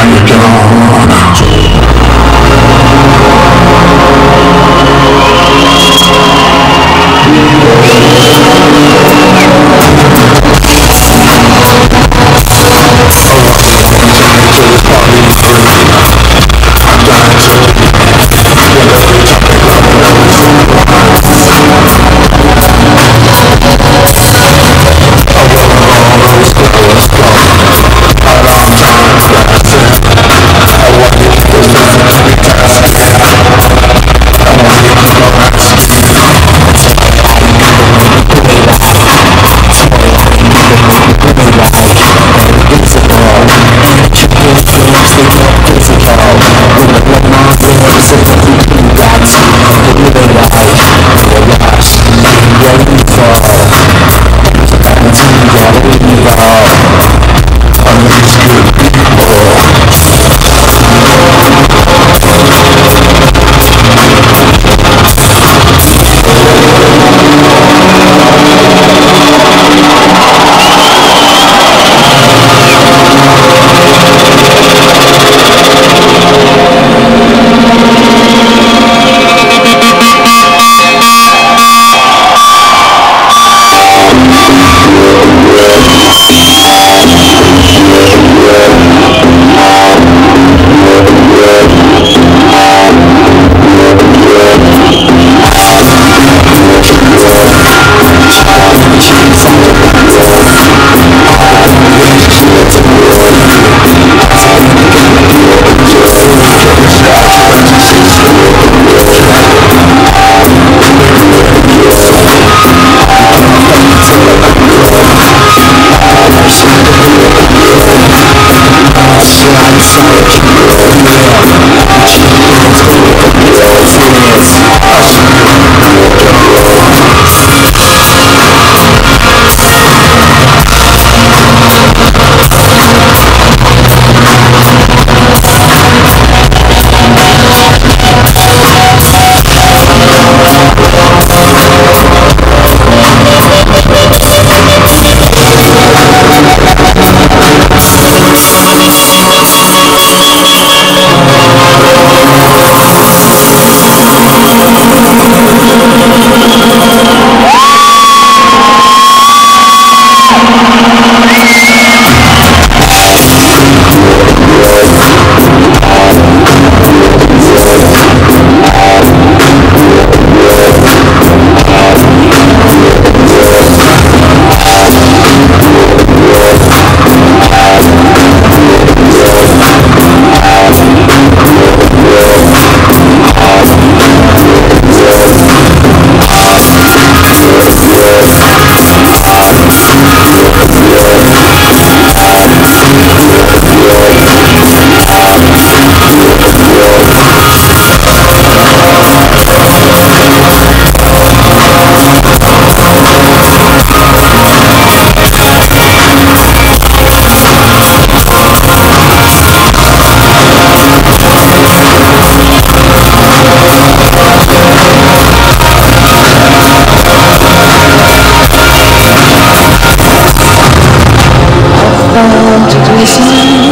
Thank you. from the 心。